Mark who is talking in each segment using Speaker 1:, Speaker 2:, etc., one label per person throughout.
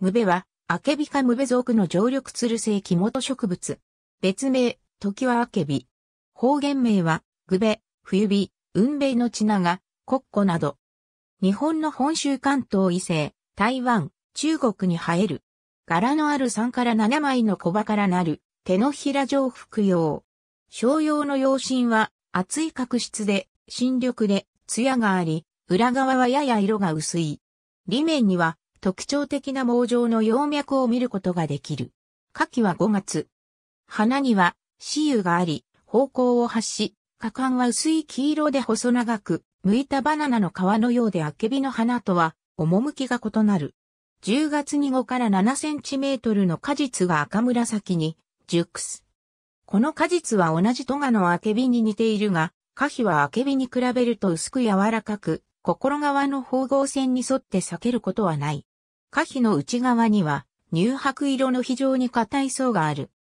Speaker 1: ムベは、アケビ科ムベ属の常緑つる性木元植物。別名、時はアケビ。方言名は、グベ、冬ビ、運米の血長、コッコなど。日本の本州関東以西、台湾、中国に生える。柄のある3から7枚の小葉からなる、手のひら状服用。商用の葉身は、厚い角質で、新緑で、艶があり、裏側はやや色が薄い。裏面には、特徴的な網状の葉脈を見ることができる。夏季は5月。花には、雌油があり、方向を発し、果敢は薄い黄色で細長く、剥いたバナナの皮のようでアケビの花とは、趣が異なる。10月に5から7センチメートルの果実が赤紫に、熟す。この果実は同じトガのアケビに似ているが、果皮はアケビに比べると薄く柔らかく、心側の縫合線に沿って避けることはない。果皮の内側には乳白色の非常に硬い層がある。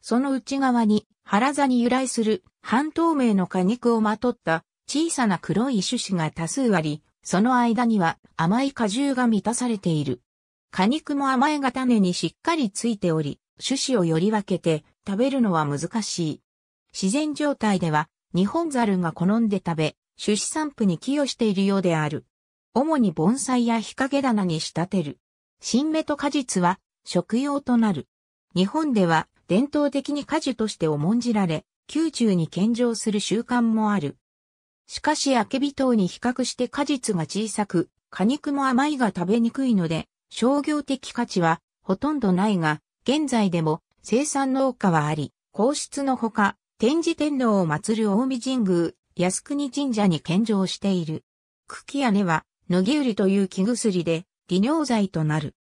Speaker 1: その内側に腹座に由来する半透明の果肉をまとった小さな黒い種子が多数あり、その間には甘い果汁が満たされている。果肉も甘いが種にしっかりついており、種子をより分けて食べるのは難しい。自然状態では日本ザルが好んで食べ、種子散布に寄与しているようである。主に盆栽や日陰棚に仕立てる。新芽と果実は食用となる。日本では伝統的に果樹として重んじられ、宮中に献上する習慣もある。しかし、アケビ等に比較して果実が小さく、果肉も甘いが食べにくいので、商業的価値はほとんどないが、現在でも生産農家はあり、皇室のほか、天智天皇を祀る大見神宮、靖国神社に献上している。茎や根は、野木売りという木薬で、利尿剤となる。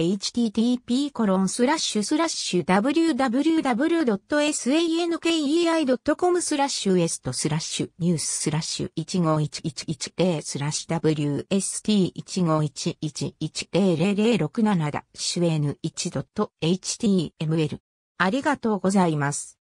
Speaker 1: http://www.sankei.com スラッシュ s とスラッシュニューススラッシュ1511110スラッシュ wst151110067 だシュ n1.html ありがとうございます。